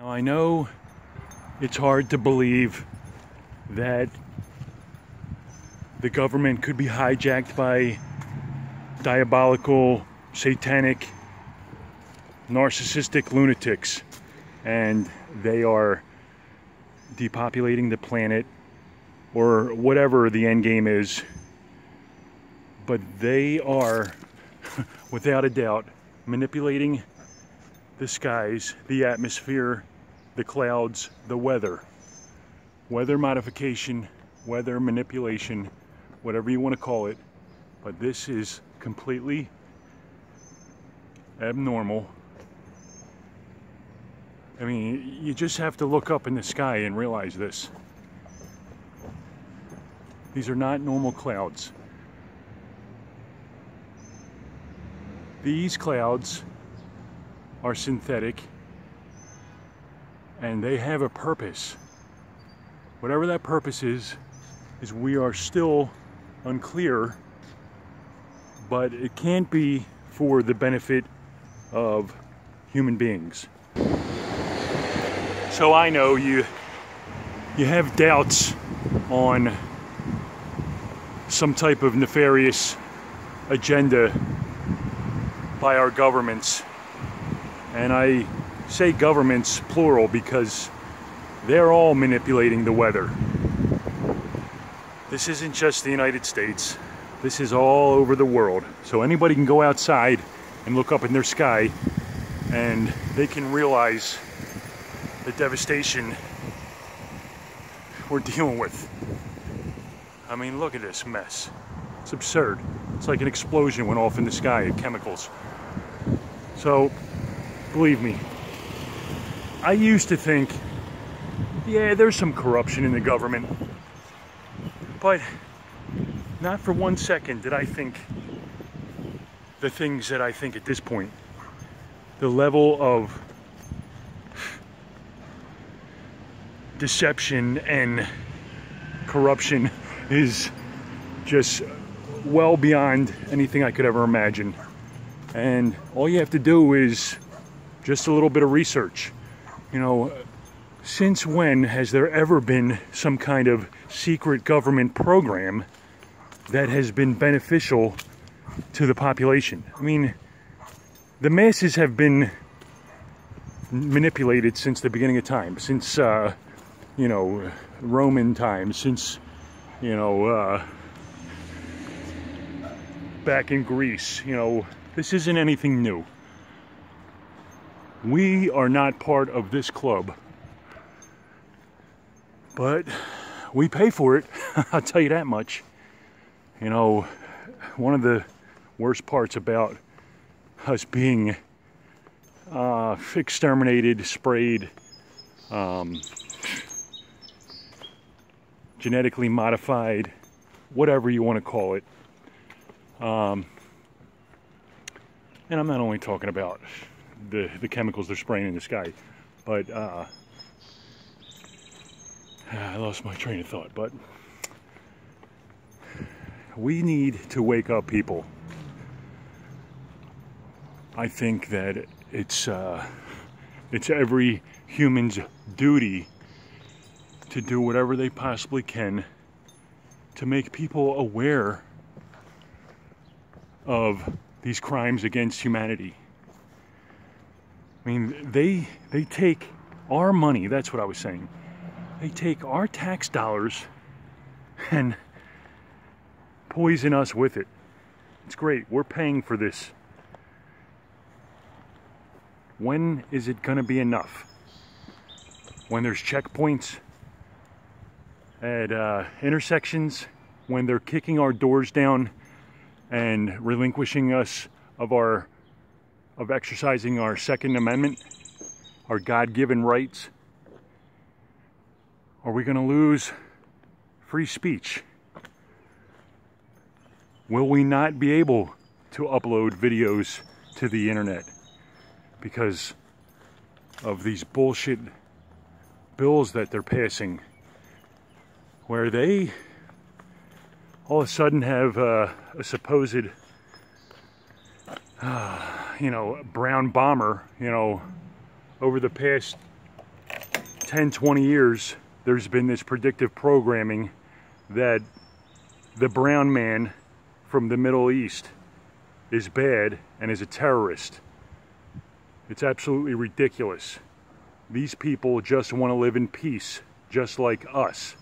Now I know it's hard to believe that the government could be hijacked by diabolical, satanic, narcissistic lunatics and they are depopulating the planet or whatever the end game is. But they are, without a doubt, manipulating the skies, the atmosphere, the clouds, the weather. Weather modification, weather manipulation, whatever you want to call it. But this is completely abnormal. I mean, you just have to look up in the sky and realize this. These are not normal clouds. These clouds are synthetic and they have a purpose. Whatever that purpose is, is we are still unclear, but it can't be for the benefit of human beings. So I know you you have doubts on some type of nefarious agenda by our governments. And I say governments plural because they're all manipulating the weather. This isn't just the United States. This is all over the world. So anybody can go outside and look up in their sky and they can realize the devastation we're dealing with. I mean, look at this mess. It's absurd. It's like an explosion went off in the sky of chemicals. So, believe me, I used to think, yeah, there's some corruption in the government. But not for one second did I think the things that I think at this point. The level of deception and corruption is just well beyond anything I could ever imagine. And all you have to do is just a little bit of research. You know, since when has there ever been some kind of secret government program that has been beneficial to the population? I mean, the masses have been manipulated since the beginning of time, since, uh, you know, Roman times, since, you know, uh, back in Greece, you know, this isn't anything new. We are not part of this club. But we pay for it, I'll tell you that much. You know, one of the worst parts about us being uh, exterminated, sprayed, um, genetically modified, whatever you want to call it. Um, and I'm not only talking about the, the chemicals they're spraying in the sky, but uh, I lost my train of thought. But we need to wake up people. I think that it's uh, it's every human's duty to do whatever they possibly can to make people aware of these crimes against humanity. I mean, they they take our money, that's what I was saying. They take our tax dollars and poison us with it. It's great. We're paying for this. When is it going to be enough? When there's checkpoints at uh, intersections, when they're kicking our doors down and relinquishing us of our of exercising our second amendment our god-given rights. Are we going to lose free speech? Will we not be able to upload videos to the internet because of these bullshit bills that they're passing where they all of a sudden have uh, a supposed, uh, you know, brown bomber, you know, over the past 10, 20 years, there's been this predictive programming that the brown man from the Middle East is bad and is a terrorist. It's absolutely ridiculous. These people just want to live in peace, just like us.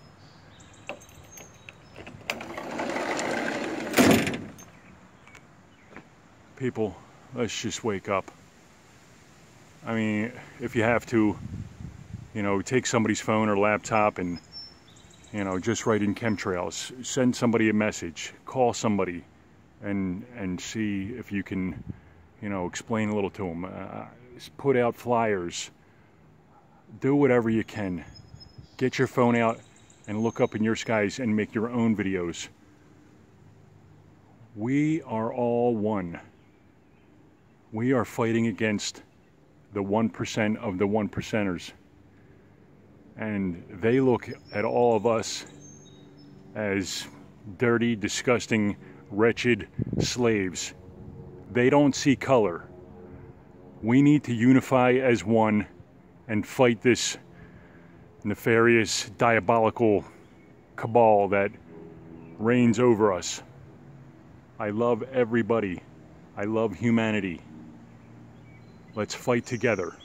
People, let's just wake up. I mean, if you have to, you know, take somebody's phone or laptop and, you know, just write in chemtrails, send somebody a message, call somebody, and and see if you can, you know, explain a little to them. Uh, put out flyers. Do whatever you can. Get your phone out and look up in your skies and make your own videos. We are all one. We are fighting against the 1% of the 1 percenters. And they look at all of us as dirty, disgusting, wretched slaves. They don't see color. We need to unify as one and fight this nefarious, diabolical cabal that reigns over us. I love everybody. I love humanity. Let's fight together.